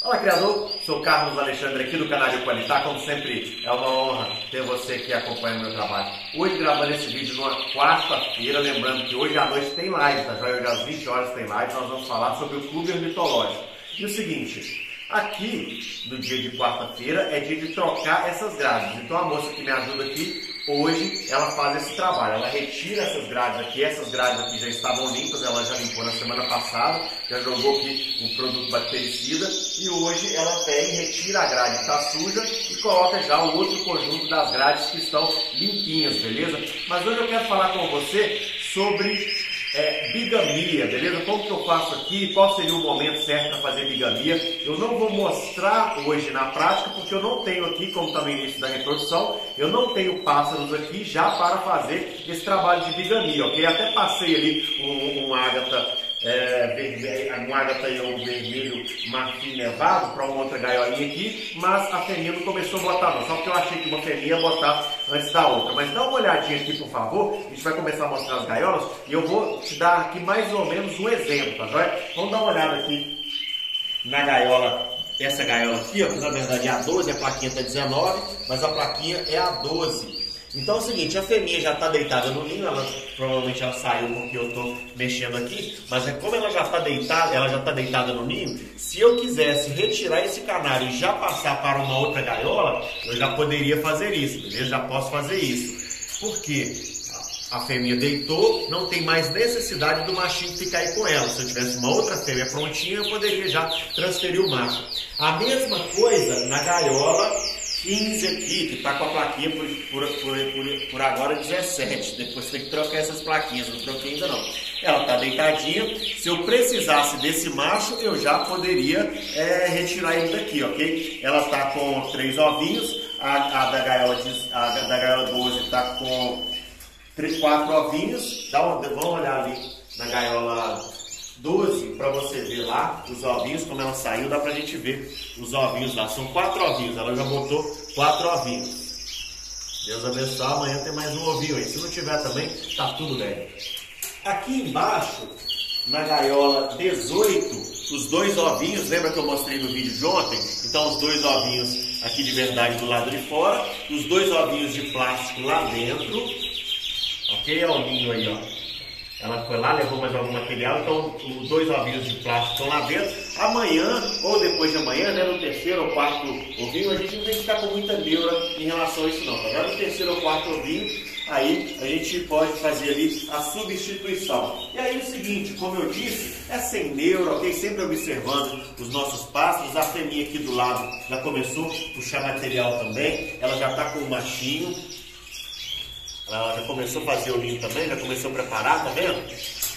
Olá, criador. Sou Carlos Alexandre aqui do canal de Qualitar. Como sempre, é uma honra ter você que acompanha o meu trabalho. Hoje gravando esse vídeo numa quarta-feira, lembrando que hoje à noite tem live, tá? Hoje às 20 horas tem live, nós vamos falar sobre o clube ornitológico. E o seguinte, aqui no dia de quarta-feira é dia de trocar essas grades. Então a moça que me ajuda aqui Hoje ela faz esse trabalho, ela retira essas grades aqui, essas grades aqui já estavam limpas, ela já limpou na semana passada, já jogou aqui um produto bactericida. E hoje ela pega e retira a grade que está suja e coloca já o outro conjunto das grades que estão limpinhas, beleza? Mas hoje eu quero falar com você sobre é, bigamia, beleza? Como que eu faço aqui? Qual seria o momento certo para fazer bigamia? Eu não vou mostrar hoje na prática, porque eu não tenho aqui, como está no início da reprodução, eu não tenho pássaros aqui já para fazer esse trabalho de bigamia, ok? Até passei ali um, um ágata é, vermelho, um agataião vermelho marfim nevado para uma outra gaiolinha aqui, mas a fêmea não começou a botar não, só porque eu achei que uma fêmea ia botar antes da outra. Mas dá uma olhadinha aqui, por favor, a gente vai começar a mostrar as gaiolas e eu vou te dar aqui mais ou menos um exemplo, tá joia? Vamos dar uma olhada aqui na gaiola essa gaiola aqui, ó, na verdade é a 12, a plaquinha está 19, mas a plaquinha é a 12. Então é o seguinte, a fêmea já está deitada no ninho, ela provavelmente ela saiu porque eu estou mexendo aqui, mas é como ela já está deitada, ela já está deitada no ninho, se eu quisesse retirar esse canário e já passar para uma outra gaiola, eu já poderia fazer isso, beleza? Já posso fazer isso. Por quê? A fêmea deitou, não tem mais necessidade do machinho ficar aí com ela. Se eu tivesse uma outra fêmea prontinha, eu poderia já transferir o macho. A mesma coisa na gaiola 15 aqui, que está com a plaquinha por, por, por, por, agora 17. Depois tem que trocar essas plaquinhas, não troquei ainda não. Ela está deitadinha. Se eu precisasse desse macho, eu já poderia é, retirar ele daqui, ok? Ela está com três ovinhos. A, a, da, gaiola, a da gaiola 12 está com três, quatro ovinhos. Dá uma, vamos olhar ali na gaiola 12 para você ver lá os ovinhos, como ela saiu, dá para a gente ver os ovinhos lá. São quatro ovinhos, ela já botou quatro ovinhos. Deus abençoe, amanhã tem mais um ovinho aí. Se não tiver também, tá tudo bem. Aqui embaixo, na gaiola 18, os dois ovinhos, lembra que eu mostrei no vídeo de ontem? Então os dois ovinhos aqui de verdade do lado de fora, os dois ovinhos de plástico lá dentro. Ok? Olha o aí, ó. Ela foi lá, levou mais algum material, então os dois ovinhos de plástico estão lá dentro. Amanhã, ou depois de amanhã, né, no terceiro ou quarto ovinho, a gente não tem que ficar com muita neura em relação a isso não. Agora tá no terceiro ou quarto ovinho, aí a gente pode fazer ali a substituição. E aí o seguinte, como eu disse, é sem neura, ok? Sempre observando os nossos passos. A feminha aqui do lado já começou a puxar material também. Ela já está com o machinho. Ela já começou a fazer o ninho também, já começou a preparar, tá vendo?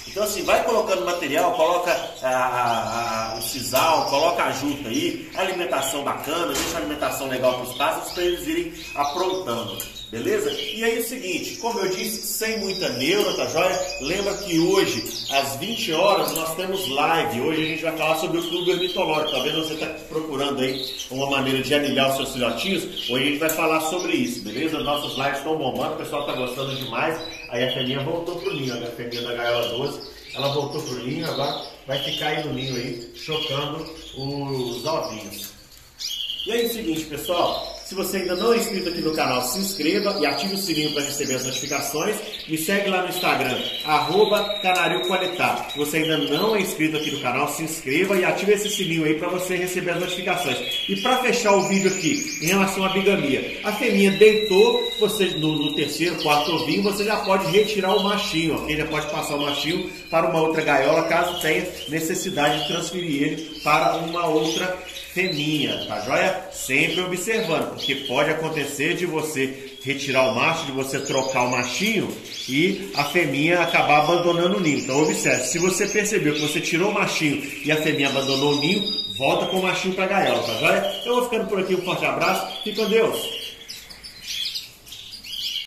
Então assim, vai colocando material, coloca a, a, a, o sisal, coloca a junta aí, alimentação bacana, deixa a alimentação legal para os pássaros para eles irem aprontando. Beleza? E aí é o seguinte, como eu disse, sem muita neura, tá joia? Lembra que hoje, às 20 horas, nós temos live. Hoje a gente vai falar sobre o clube ornitológico. Talvez você está procurando aí uma maneira de anilhar os seus filhotinhos. Hoje a gente vai falar sobre isso, beleza? Nossas lives estão bombando, o pessoal está gostando demais. Aí a fêmea voltou pro ninho, a fêmea da gaiola 12. Ela voltou pro ninho, agora vai ficar aí no ninho aí, chocando os ovinhos. E aí é o seguinte, pessoal, se você ainda não é inscrito aqui no canal, se inscreva e ative o sininho para receber as notificações. Me segue lá no Instagram, arroba Canaril Qualitá. Se você ainda não é inscrito aqui no canal, se inscreva e ative esse sininho aí para você receber as notificações. E para fechar o vídeo aqui, em relação à bigamia, a fêmea deitou, você no, no terceiro, quarto ovinho, você já pode retirar o machinho, ok? Já pode passar o machinho para uma outra gaiola, caso tenha necessidade de transferir ele para uma outra feminha, tá joia? Sempre observando, porque pode acontecer de você retirar o macho, de você trocar o machinho e a feminha acabar abandonando o ninho. Então observe, se você percebeu que você tirou o machinho e a feminha abandonou o ninho, volta com o machinho para a gaiola, tá joia? Eu vou ficando por aqui, um forte abraço, fique com Deus!